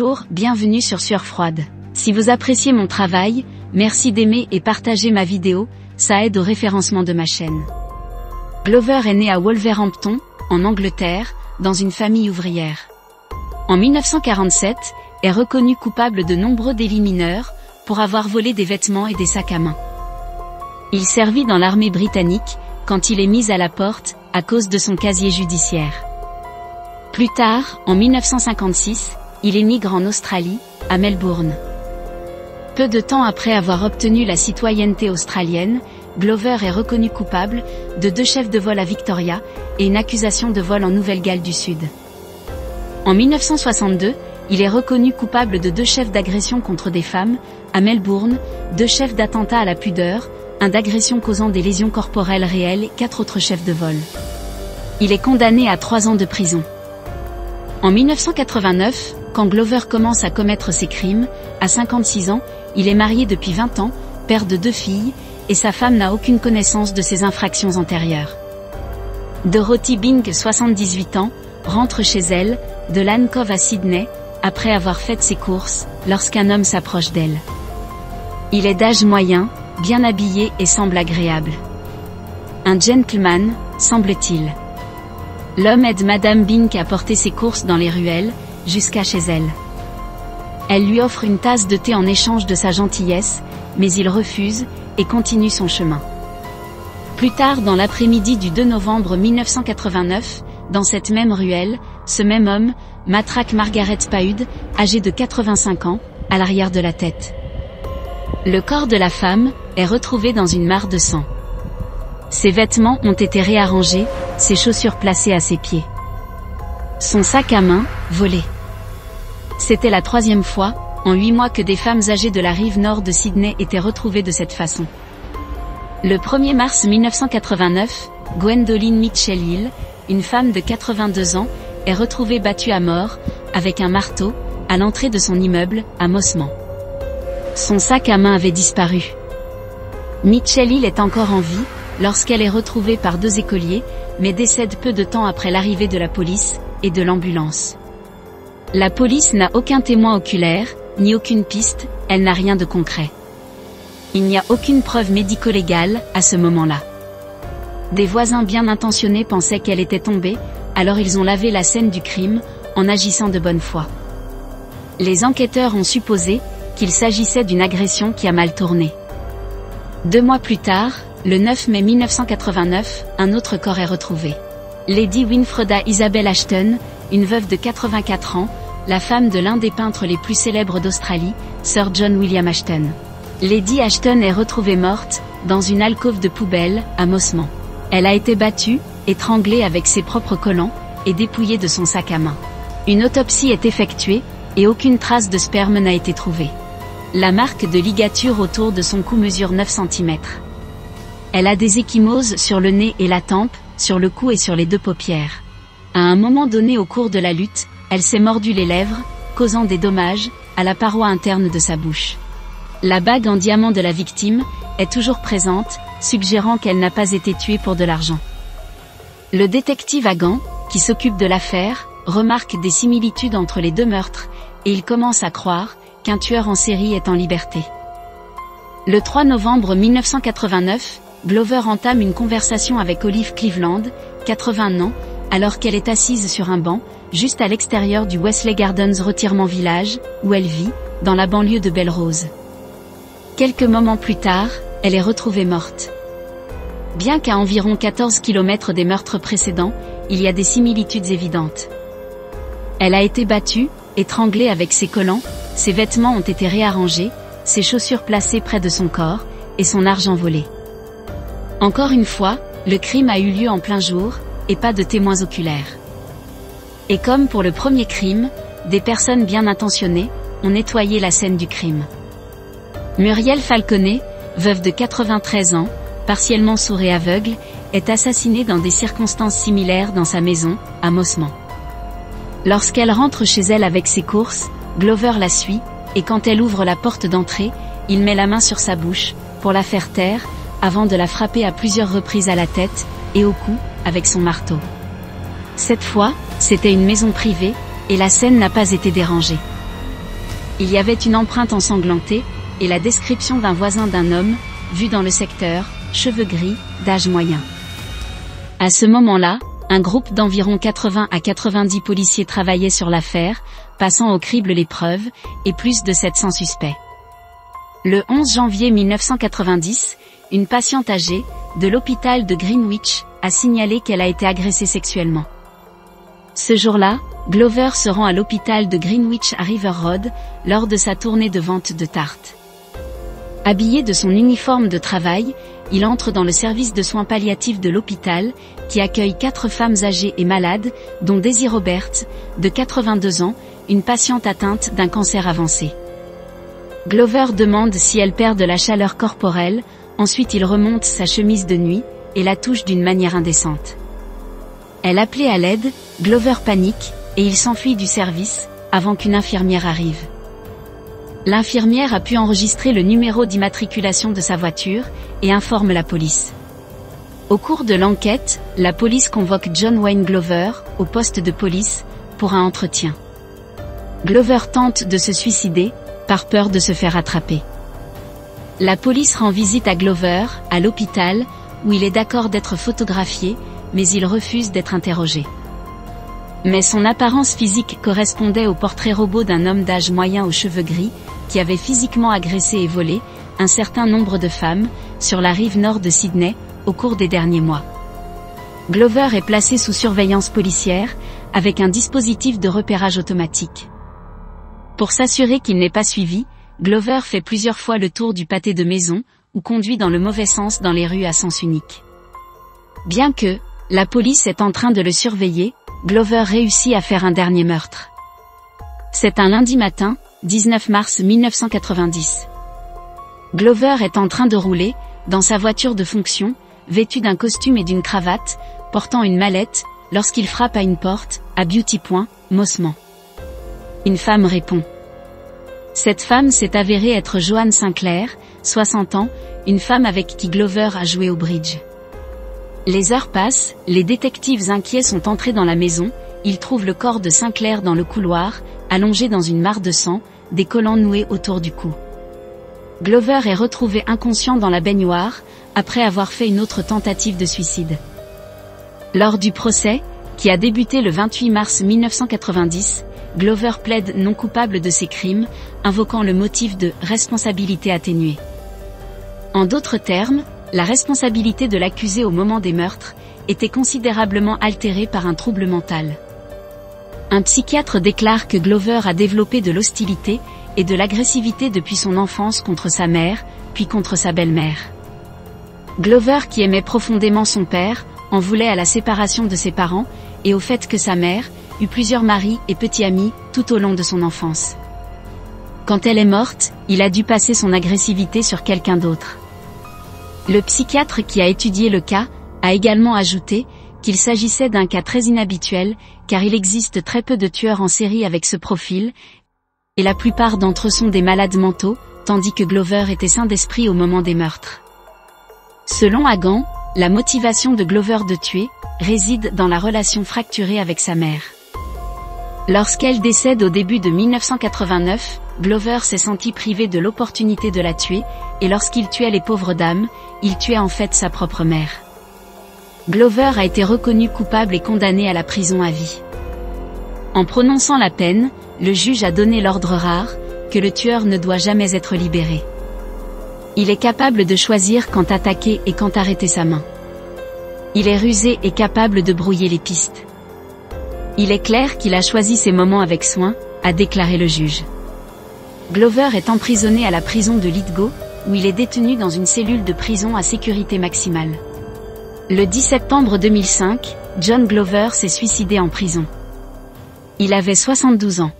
Bonjour, bienvenue sur Sueur Froide. Si vous appréciez mon travail, merci d'aimer et partager ma vidéo, ça aide au référencement de ma chaîne. Glover est né à Wolverhampton, en Angleterre, dans une famille ouvrière. En 1947, est reconnu coupable de nombreux délits mineurs, pour avoir volé des vêtements et des sacs à main. Il servit dans l'armée britannique, quand il est mis à la porte, à cause de son casier judiciaire. Plus tard, en 1956, il émigre en Australie, à Melbourne. Peu de temps après avoir obtenu la citoyenneté australienne, Glover est reconnu coupable de deux chefs de vol à Victoria et une accusation de vol en Nouvelle-Galles du Sud. En 1962, il est reconnu coupable de deux chefs d'agression contre des femmes, à Melbourne, deux chefs d'attentat à la pudeur, un d'agression causant des lésions corporelles réelles et quatre autres chefs de vol. Il est condamné à trois ans de prison. En 1989, quand Glover commence à commettre ses crimes, à 56 ans, il est marié depuis 20 ans, père de deux filles, et sa femme n'a aucune connaissance de ses infractions antérieures. Dorothy Bing, 78 ans, rentre chez elle, de Lane Cove à Sydney, après avoir fait ses courses, lorsqu'un homme s'approche d'elle. Il est d'âge moyen, bien habillé et semble agréable. Un gentleman, semble-t-il. L'homme aide Madame Bink à porter ses courses dans les ruelles, jusqu'à chez elle. Elle lui offre une tasse de thé en échange de sa gentillesse, mais il refuse, et continue son chemin. Plus tard dans l'après-midi du 2 novembre 1989, dans cette même ruelle, ce même homme, matraque Margaret Paud, âgée de 85 ans, à l'arrière de la tête. Le corps de la femme, est retrouvé dans une mare de sang. Ses vêtements ont été réarrangés, ses chaussures placées à ses pieds. Son sac à main, volé. C'était la troisième fois, en huit mois que des femmes âgées de la rive nord de Sydney étaient retrouvées de cette façon. Le 1er mars 1989, Gwendoline Mitchell Hill, une femme de 82 ans, est retrouvée battue à mort, avec un marteau, à l'entrée de son immeuble, à Mossman. Son sac à main avait disparu. Mitchell Hill est encore en vie, lorsqu'elle est retrouvée par deux écoliers, mais décède peu de temps après l'arrivée de la police, et de l'ambulance. La police n'a aucun témoin oculaire, ni aucune piste, elle n'a rien de concret. Il n'y a aucune preuve médico-légale, à ce moment-là. Des voisins bien intentionnés pensaient qu'elle était tombée, alors ils ont lavé la scène du crime, en agissant de bonne foi. Les enquêteurs ont supposé, qu'il s'agissait d'une agression qui a mal tourné. Deux mois plus tard, le 9 mai 1989, un autre corps est retrouvé. Lady Winfreda Isabel Ashton, une veuve de 84 ans, la femme de l'un des peintres les plus célèbres d'Australie, Sir John William Ashton. Lady Ashton est retrouvée morte, dans une alcôve de poubelle, à Mossman. Elle a été battue, étranglée avec ses propres collants, et dépouillée de son sac à main. Une autopsie est effectuée, et aucune trace de sperme n'a été trouvée. La marque de ligature autour de son cou mesure 9 cm. Elle a des échymoses sur le nez et la tempe, sur le cou et sur les deux paupières. À un moment donné au cours de la lutte, elle s'est mordue les lèvres, causant des dommages, à la paroi interne de sa bouche. La bague en diamant de la victime, est toujours présente, suggérant qu'elle n'a pas été tuée pour de l'argent. Le détective Hagan, qui s'occupe de l'affaire, remarque des similitudes entre les deux meurtres, et il commence à croire qu'un tueur en série est en liberté. Le 3 novembre 1989, Glover entame une conversation avec Olive Cleveland, 80 ans, alors qu'elle est assise sur un banc, juste à l'extérieur du Wesley Gardens Retirement Village, où elle vit, dans la banlieue de Belle-Rose. Quelques moments plus tard, elle est retrouvée morte. Bien qu'à environ 14 km des meurtres précédents, il y a des similitudes évidentes. Elle a été battue, étranglée avec ses collants, ses vêtements ont été réarrangés, ses chaussures placées près de son corps, et son argent volé. Encore une fois, le crime a eu lieu en plein jour, et pas de témoins oculaires. Et comme pour le premier crime, des personnes bien intentionnées, ont nettoyé la scène du crime. Muriel Falconet, veuve de 93 ans, partiellement sourd et aveugle, est assassinée dans des circonstances similaires dans sa maison, à Mossman. Lorsqu'elle rentre chez elle avec ses courses, Glover la suit, et quand elle ouvre la porte d'entrée, il met la main sur sa bouche, pour la faire taire, avant de la frapper à plusieurs reprises à la tête, et au cou, avec son marteau. Cette fois, c'était une maison privée, et la scène n'a pas été dérangée. Il y avait une empreinte ensanglantée, et la description d'un voisin d'un homme, vu dans le secteur, cheveux gris, d'âge moyen. À ce moment-là, un groupe d'environ 80 à 90 policiers travaillait sur l'affaire, passant au crible les preuves, et plus de 700 suspects. Le 11 janvier 1990, une patiente âgée, de l'hôpital de Greenwich, a signalé qu'elle a été agressée sexuellement. Ce jour-là, Glover se rend à l'hôpital de Greenwich à River Road, lors de sa tournée de vente de tartes. Habillé de son uniforme de travail, il entre dans le service de soins palliatifs de l'hôpital, qui accueille quatre femmes âgées et malades, dont Daisy Roberts, de 82 ans, une patiente atteinte d'un cancer avancé. Glover demande si elle perd de la chaleur corporelle, ensuite il remonte sa chemise de nuit, et la touche d'une manière indécente. Elle appelait à l'aide, Glover panique, et il s'enfuit du service, avant qu'une infirmière arrive. L'infirmière a pu enregistrer le numéro d'immatriculation de sa voiture, et informe la police. Au cours de l'enquête, la police convoque John Wayne Glover, au poste de police, pour un entretien. Glover tente de se suicider, par peur de se faire attraper. La police rend visite à Glover, à l'hôpital, où il est d'accord d'être photographié, mais il refuse d'être interrogé. Mais son apparence physique correspondait au portrait robot d'un homme d'âge moyen aux cheveux gris, qui avait physiquement agressé et volé, un certain nombre de femmes, sur la rive nord de Sydney, au cours des derniers mois. Glover est placé sous surveillance policière, avec un dispositif de repérage automatique. Pour s'assurer qu'il n'est pas suivi, Glover fait plusieurs fois le tour du pâté de maison, ou conduit dans le mauvais sens dans les rues à sens unique. Bien que, la police est en train de le surveiller, Glover réussit à faire un dernier meurtre. C'est un lundi matin, 19 mars 1990. Glover est en train de rouler, dans sa voiture de fonction, vêtu d'un costume et d'une cravate, portant une mallette, lorsqu'il frappe à une porte, à Beauty Point, Mossement. Une femme répond. Cette femme s'est avérée être Joanne Sinclair, 60 ans, une femme avec qui Glover a joué au bridge. Les heures passent, les détectives inquiets sont entrés dans la maison, ils trouvent le corps de Sinclair dans le couloir, allongé dans une mare de sang, des collants noués autour du cou. Glover est retrouvé inconscient dans la baignoire, après avoir fait une autre tentative de suicide. Lors du procès, qui a débuté le 28 mars 1990, Glover plaide non coupable de ses crimes, invoquant le motif de responsabilité atténuée. En d'autres termes, la responsabilité de l'accusé au moment des meurtres était considérablement altérée par un trouble mental. Un psychiatre déclare que Glover a développé de l'hostilité et de l'agressivité depuis son enfance contre sa mère, puis contre sa belle-mère. Glover qui aimait profondément son père, en voulait à la séparation de ses parents, et au fait que sa mère, eut plusieurs maris et petits amis, tout au long de son enfance. Quand elle est morte, il a dû passer son agressivité sur quelqu'un d'autre. Le psychiatre qui a étudié le cas, a également ajouté, qu'il s'agissait d'un cas très inhabituel, car il existe très peu de tueurs en série avec ce profil, et la plupart d'entre eux sont des malades mentaux, tandis que Glover était sain d'esprit au moment des meurtres. Selon Hagan, la motivation de Glover de tuer, réside dans la relation fracturée avec sa mère. Lorsqu'elle décède au début de 1989, Glover s'est senti privé de l'opportunité de la tuer, et lorsqu'il tuait les pauvres dames, il tuait en fait sa propre mère. Glover a été reconnu coupable et condamné à la prison à vie. En prononçant la peine, le juge a donné l'ordre rare, que le tueur ne doit jamais être libéré. Il est capable de choisir quand attaquer et quand arrêter sa main. Il est rusé et capable de brouiller les pistes. Il est clair qu'il a choisi ses moments avec soin, a déclaré le juge. Glover est emprisonné à la prison de Lithgow, où il est détenu dans une cellule de prison à sécurité maximale. Le 10 septembre 2005, John Glover s'est suicidé en prison. Il avait 72 ans.